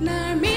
naar meer.